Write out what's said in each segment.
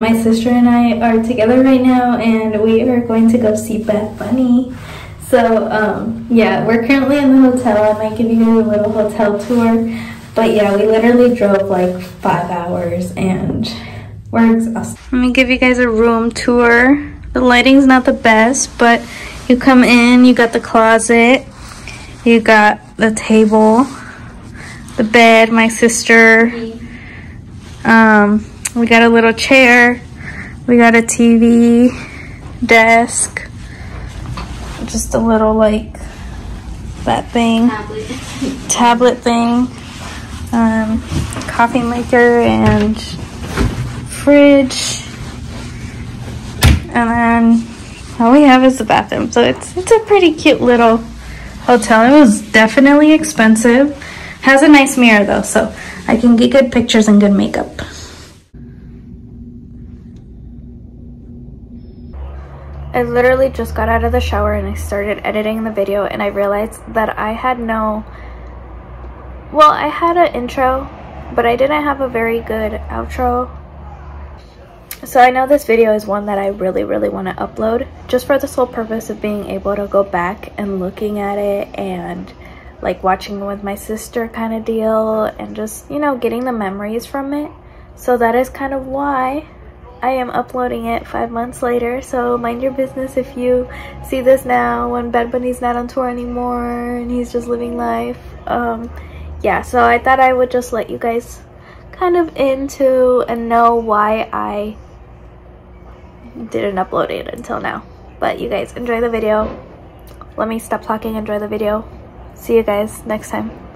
My sister and I are together right now and we are going to go see Bad Bunny. So, um, yeah, we're currently in the hotel. I might give you a little hotel tour. But yeah, we literally drove like five hours and we're exhausted. Let me give you guys a room tour. The lighting's not the best, but you come in, you got the closet, you got the table, the bed, my sister. Um, we got a little chair. We got a TV, desk, just a little like that thing, tablet, tablet thing, um, coffee maker and fridge. And then all we have is the bathroom. So it's, it's a pretty cute little hotel. It was definitely expensive. Has a nice mirror though, so I can get good pictures and good makeup. I literally just got out of the shower and I started editing the video and I realized that I had no well I had an intro but I didn't have a very good outro. So I know this video is one that I really really want to upload just for the sole purpose of being able to go back and looking at it and like watching with my sister kind of deal and just you know getting the memories from it. So that is kind of why I am uploading it five months later, so mind your business if you see this now when Bad Bunny's not on tour anymore and he's just living life. Um, yeah, so I thought I would just let you guys kind of into and know why I didn't upload it until now. But you guys enjoy the video. Let me stop talking, enjoy the video. See you guys next time.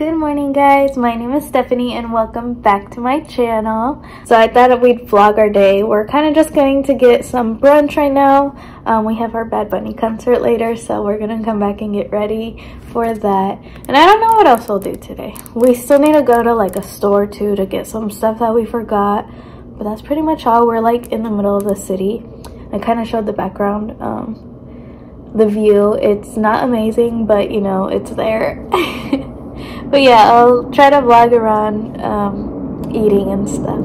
Good morning guys, my name is Stephanie and welcome back to my channel. So I thought we'd vlog our day. We're kind of just going to get some brunch right now. Um, we have our Bad Bunny concert later so we're gonna come back and get ready for that. And I don't know what else we'll do today. We still need to go to like a store too to get some stuff that we forgot. But that's pretty much all. We're like in the middle of the city. I kind of showed the background. Um, the view, it's not amazing but you know, it's there. But yeah, I'll try to vlog around um, eating and stuff.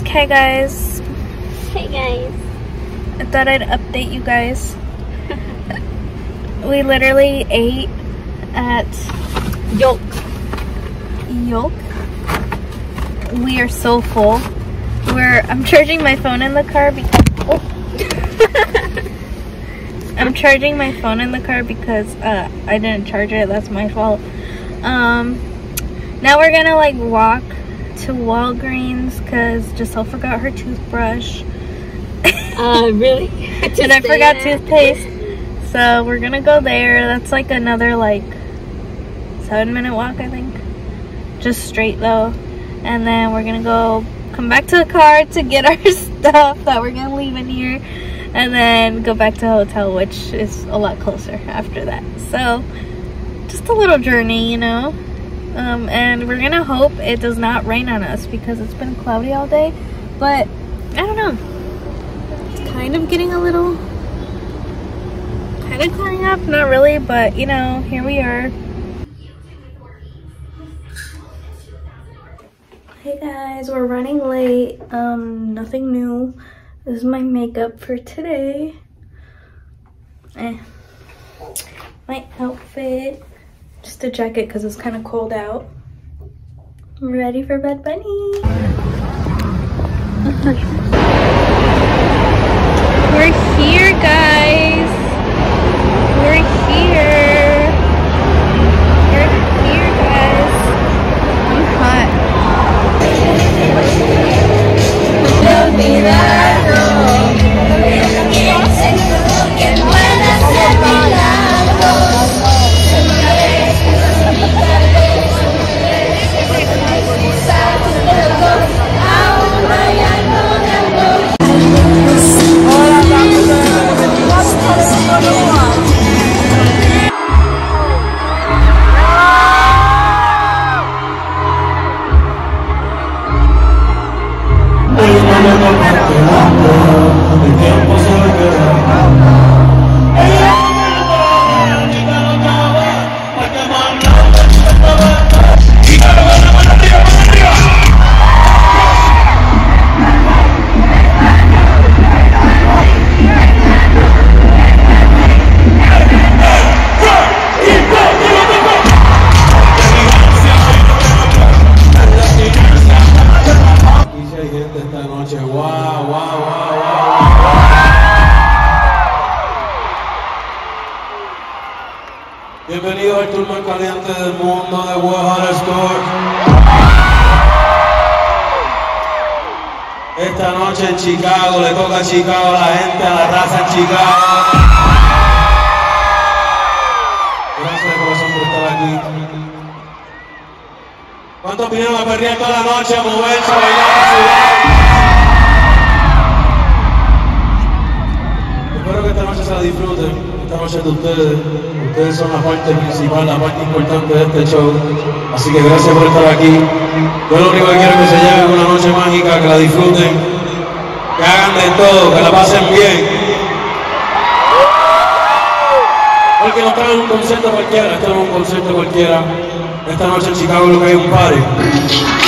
Okay guys. Hey guys. I thought I'd update you guys. we literally ate at Yolk yolk. We are so full. We're I'm charging my phone in the car because oh. I'm charging my phone in the car because uh, I didn't charge it. That's my fault. Um, now we're gonna like walk to Walgreens because Giselle forgot her toothbrush. uh, really? and I forgot there. toothpaste. So we're gonna go there. That's like another like seven minute walk, I think just straight though. And then we're gonna go come back to the car to get our stuff that we're gonna leave in here. And then go back to the hotel which is a lot closer after that. So just a little journey you know? Um, and we're gonna hope it does not rain on us because it's been cloudy all day. But I don't know. It's kind of getting a little kind of clearing up. Not really but you know here we are Hey guys, we're running late. Um, nothing new. This is my makeup for today. Eh. My outfit, just a jacket because it's kind of cold out. I'm ready for Bad Bunny. we're here, guys. We're here. We're here, guys. I'm hot. Caliente Bienvenido al tour más caliente del mundo de World Store. Esta noche en Chicago le toca a Chicago a la gente, a la raza en Chicago. Gracias de corazón por estar aquí. ¿Cuántos vinieron a perrear toda la noche, a moverse, a bailar, a? Espero que esta noche se la disfruten. Esta noche de ustedes. Ustedes son la parte principal, la parte importante de este show. Así que gracias por estar aquí. Yo lo único que quiero es que se lleven una noche mágica, que la disfruten, que hagan de todo, que la pasen bien. Porque no están en un concierto cualquiera, esto no es un concierto cualquiera. Esta noche en Chicago lo que hay un party.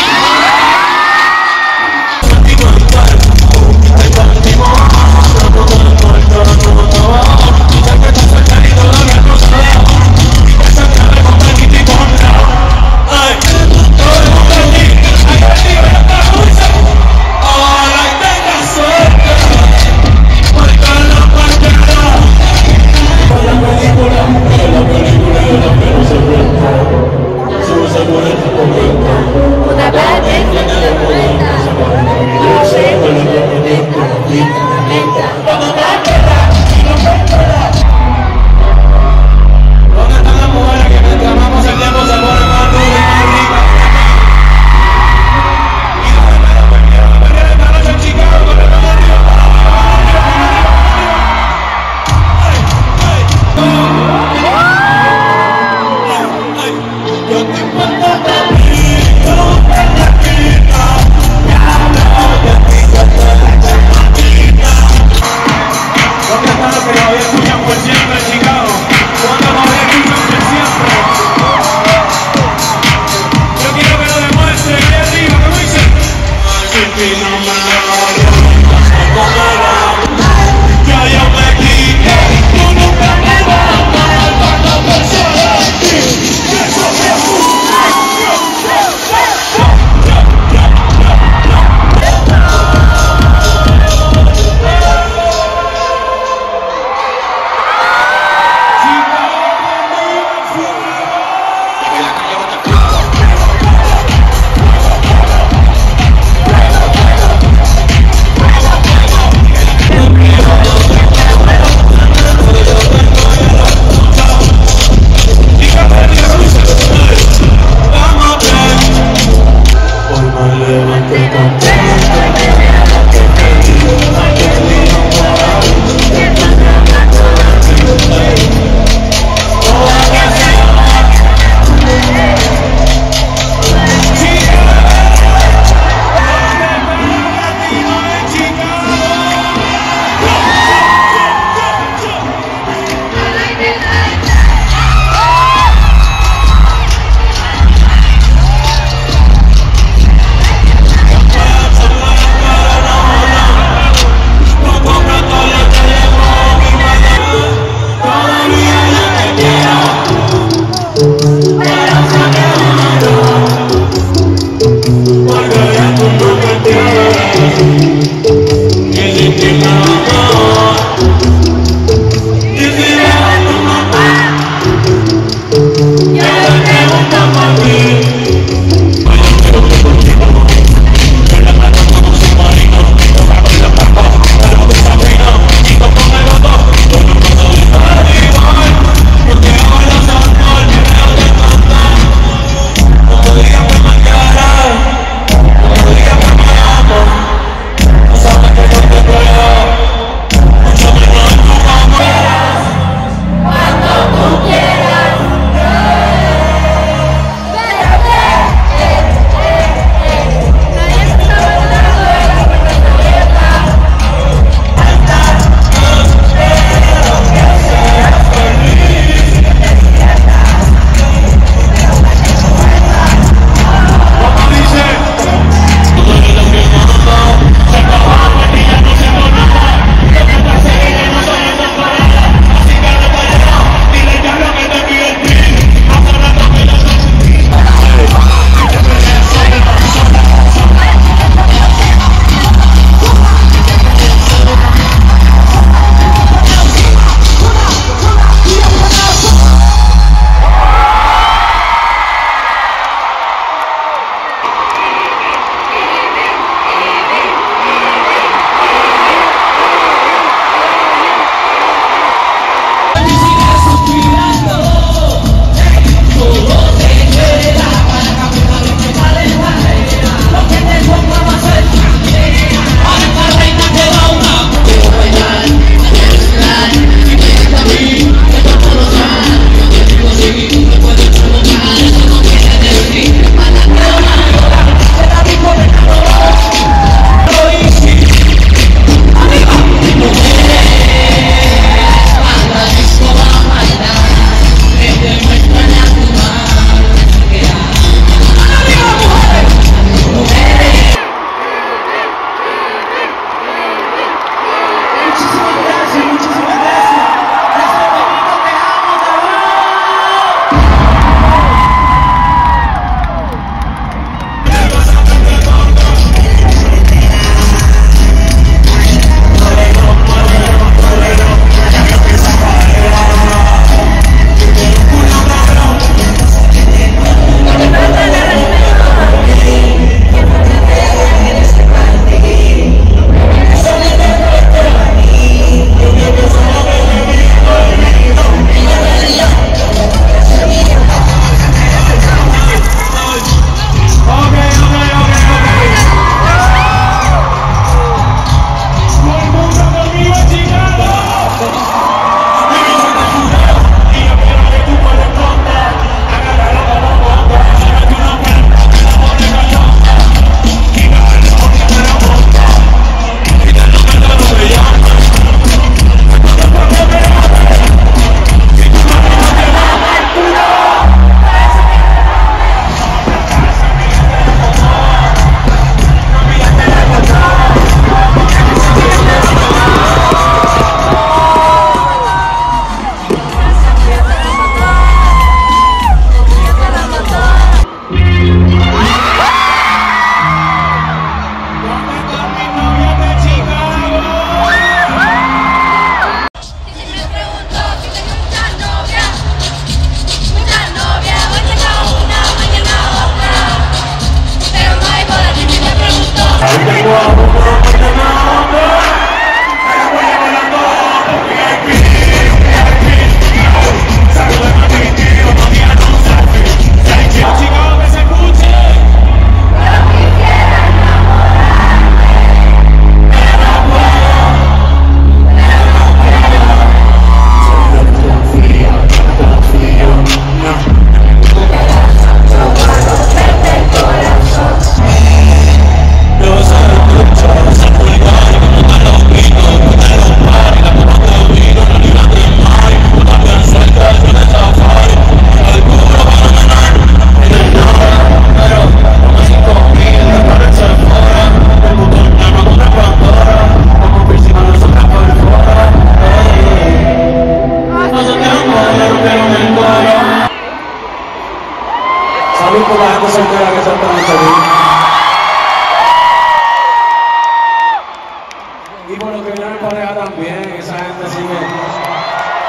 Unión Corea también, esa gente sigue.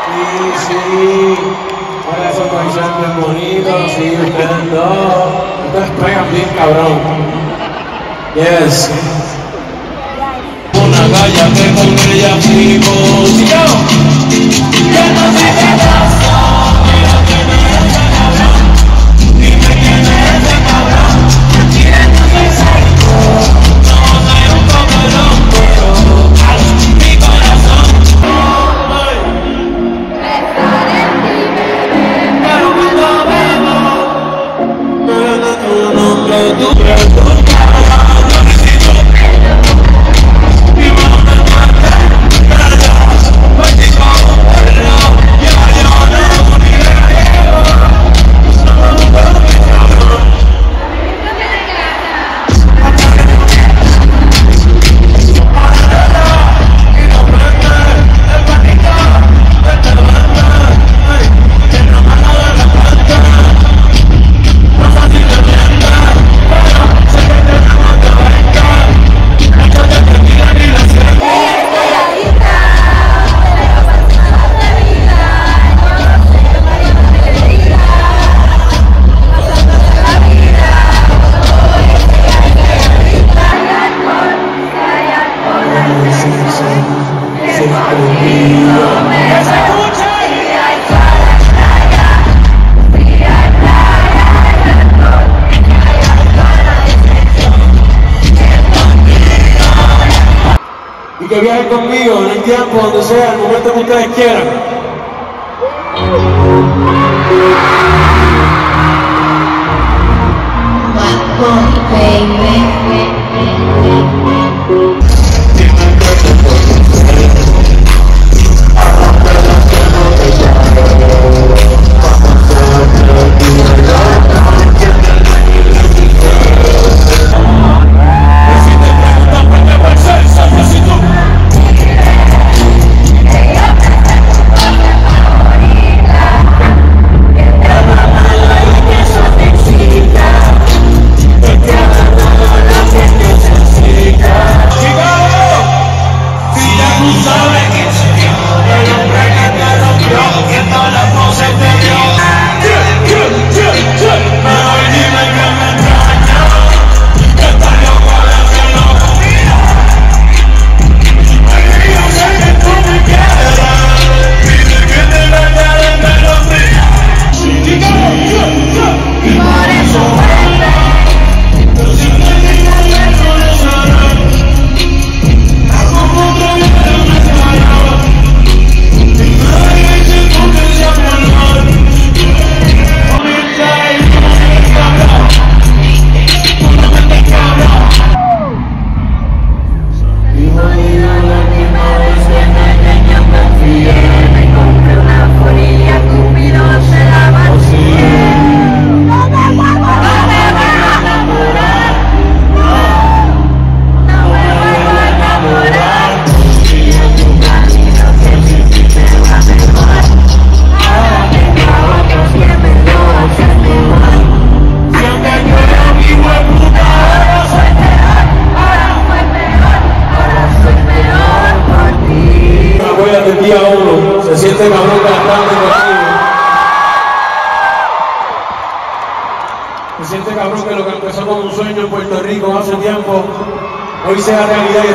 Sí, sí. Por eso coinciden bien bonitos, sí, ustedes dos. Ustedes pegan bien, cabrón. Yes. Una galla que con ella vivo. Yo, que no se conmigo en el tiempo, donde sea, el momento que ustedes quieran. Bad boy, baby.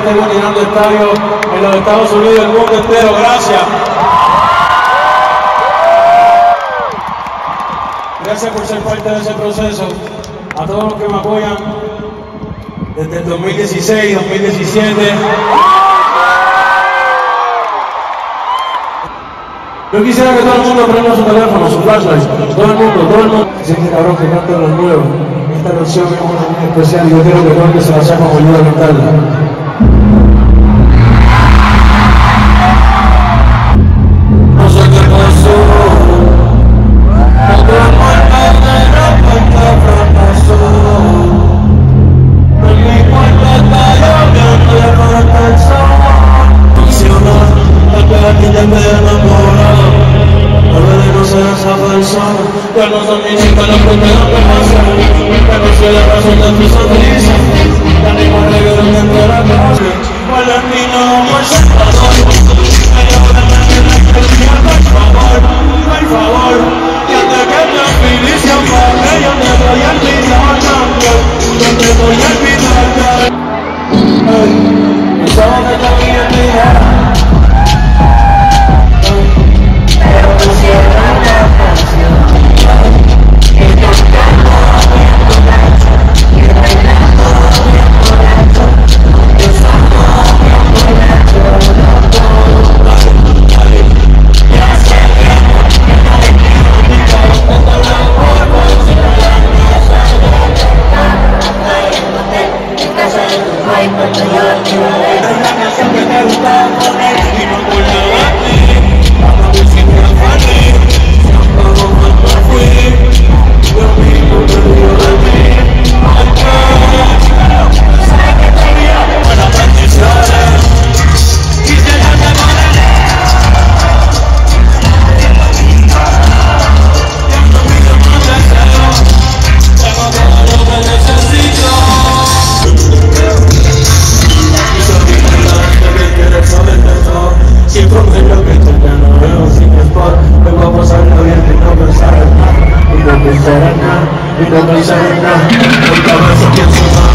estemos llenando estadios en los Estados Unidos, el mundo entero. Gracias. Gracias por ser parte de ese proceso. A todos los que me apoyan desde el 2016, 2017. Yo quisiera que todo el mundo prenda su teléfono, su flashlight, todo el mundo, todo el mundo. Si este cabrón que canta los nuevos, esta canción es muy especial y yo quiero que todo el que se la saca con ayuda a cantarla. بين مولا ولدنا سيصحب الصبر واعمل ضميري فلقد تلقى الحسن واعمل سلام صدى في صدري تعلم علي من ترك ولم ينام يتكلم في لسان ما ينطق يلبي العتاب ينطق يلبي العتاب Hey, it's all that I need to have Serena, mi nombre es Serena, hoy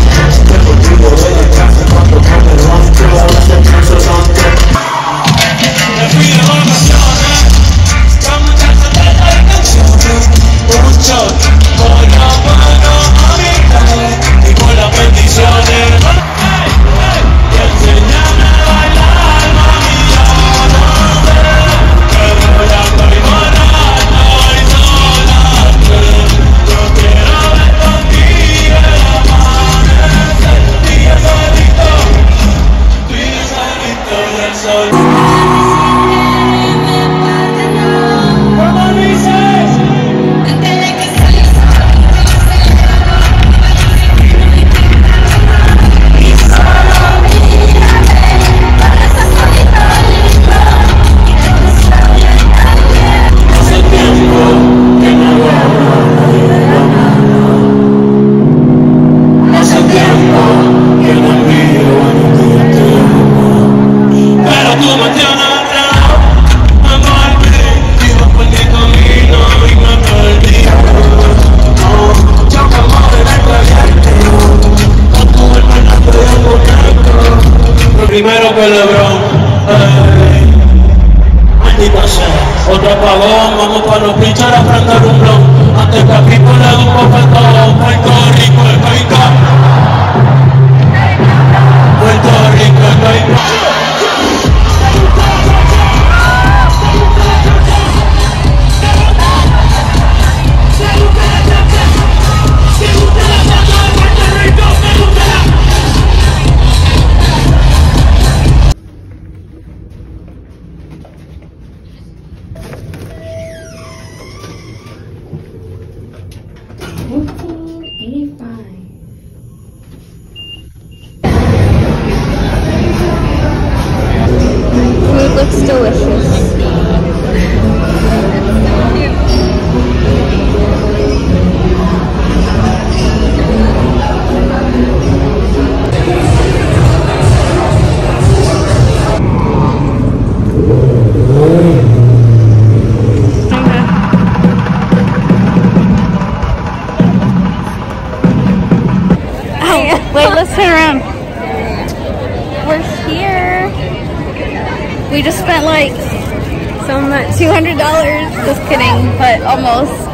spent like some $200, just kidding, but almost.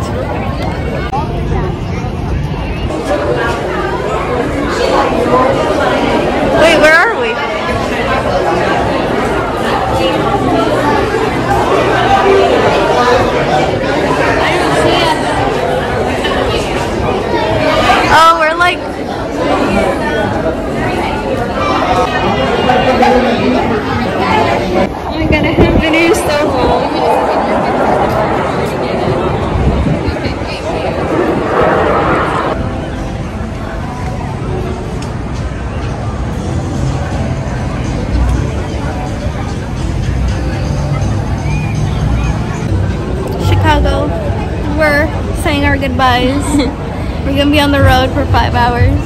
goodbyes. We're gonna be on the road for five hours.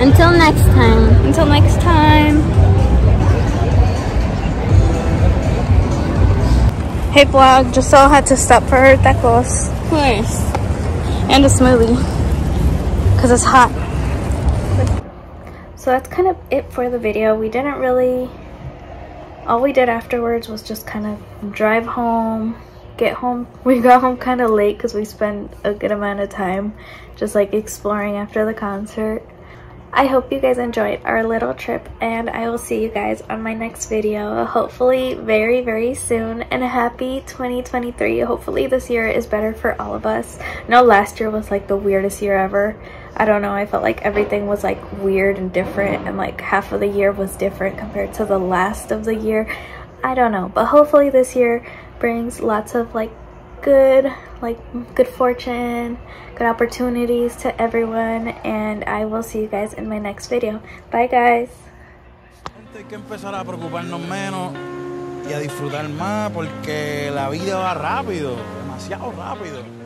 Until next time. Until next time. Hey vlog, Giselle had to stop for her tacos. Of course. And a smoothie. Cause it's hot. So that's kind of it for the video. We didn't really all we did afterwards was just kind of drive home get home. We got home kind of late because we spent a good amount of time just like exploring after the concert. I hope you guys enjoyed our little trip and I will see you guys on my next video hopefully very very soon and a happy 2023 hopefully this year is better for all of us. I know last year was like the weirdest year ever. I don't know I felt like everything was like weird and different and like half of the year was different compared to the last of the year. I don't know but hopefully this year brings lots of like good like good fortune good opportunities to everyone and i will see you guys in my next video bye guys Hay que empezar a preocuparnos menos y a disfrutar más porque la vida va rápido, demasiado rápido.